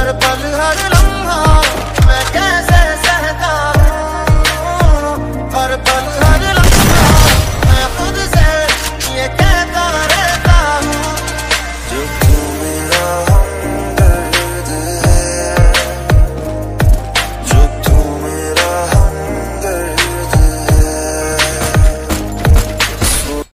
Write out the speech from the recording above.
हर पल हर लम्हा। मैं कैसे सहता हूँ? हर पल हर लम्हा